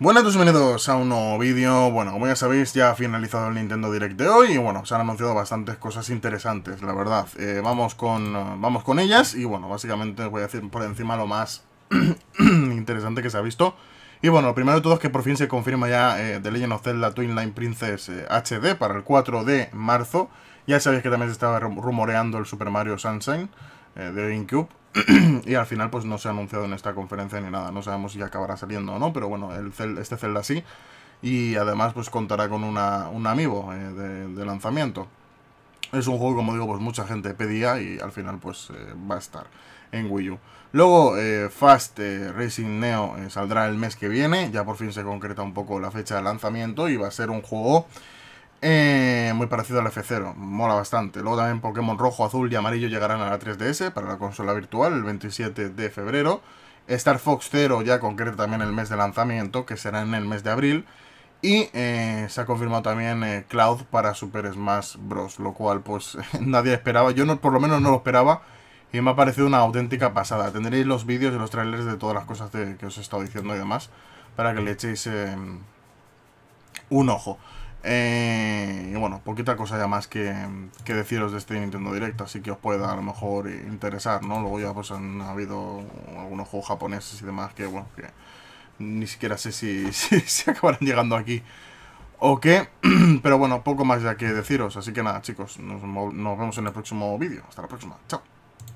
Buenas a bienvenidos a un nuevo vídeo. Bueno, como ya sabéis, ya ha finalizado el Nintendo Direct de hoy y bueno, se han anunciado bastantes cosas interesantes, la verdad. Eh, vamos, con, vamos con ellas y bueno, básicamente voy a decir por encima lo más interesante que se ha visto. Y bueno, lo primero de todo es que por fin se confirma ya eh, The Legend of Zelda Twin Line Princess HD eh, para el 4 de marzo. Ya sabéis que también se estaba rumoreando el Super Mario Sunshine de GameCube. y al final pues no se ha anunciado en esta conferencia ni nada. No sabemos si acabará saliendo o no, pero bueno, el este Zelda sí. Y además pues contará con una, un amiibo eh, de, lanzamiento. Es un juego, como digo, pues mucha gente pedía y al final pues eh, va a estar en Wii U. Luego Fast Racing Neo saldrá el mes que viene. Ya por fin se concreta un poco la fecha de lanzamiento y va a ser un juego eh, muy parecido al F0, mola bastante. Luego también Pokémon rojo, azul y amarillo llegarán a la 3DS para la consola virtual el 27 de febrero. Star Fox 0 ya concreta también el mes de lanzamiento, que será en el mes de abril. Y eh, se ha confirmado también eh, Cloud para Super Smash Bros. Lo cual pues nadie esperaba. Yo no, por lo menos no lo esperaba. Y me ha parecido una auténtica pasada. Tendréis los vídeos y los trailers de todas las cosas que os he estado diciendo y demás. Para que le echéis un ojo. Eh, y bueno, poquita cosa ya más que, deciros de este Nintendo Direct, así que os pueda a lo mejor interesar, ¿no? Luego ya pues han habido algunos juegos japoneses y demás que, bueno, que ni siquiera sé si, si, acabarán llegando aquí o qué, pero bueno, poco más ya que deciros, así que nada chicos, nos vemos en el próximo vídeo, hasta la próxima, chao.